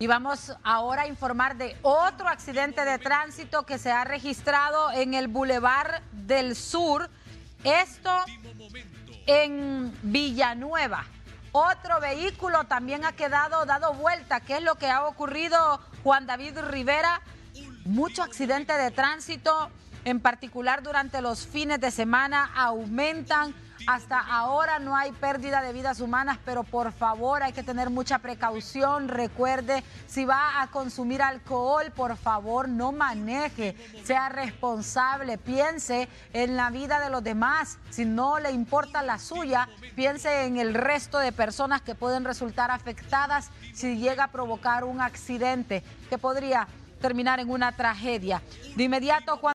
Y vamos ahora a informar de otro accidente de tránsito que se ha registrado en el Boulevard del Sur. Esto en Villanueva. Otro vehículo también ha quedado dado vuelta. ¿Qué es lo que ha ocurrido, Juan David Rivera? Mucho accidente de tránsito, en particular durante los fines de semana, aumentan hasta ahora no hay pérdida de vidas humanas, pero por favor hay que tener mucha precaución. Recuerde, si va a consumir alcohol, por favor no maneje, sea responsable, piense en la vida de los demás. Si no le importa la suya, piense en el resto de personas que pueden resultar afectadas si llega a provocar un accidente que podría terminar en una tragedia. De inmediato, Juan